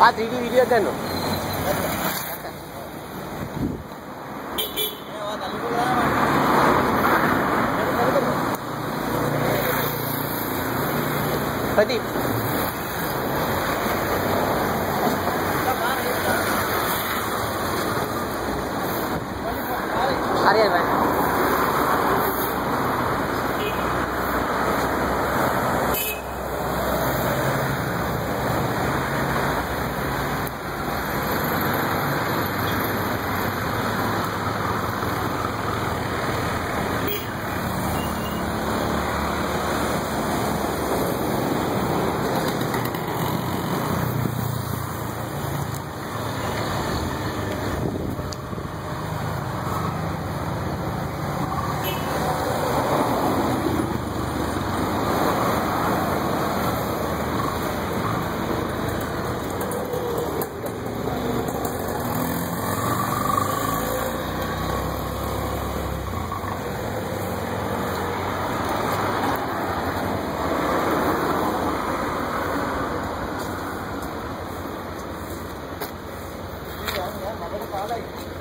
あ、3D ビデオやってんの Pradeep. Aryan man. Hãy subscribe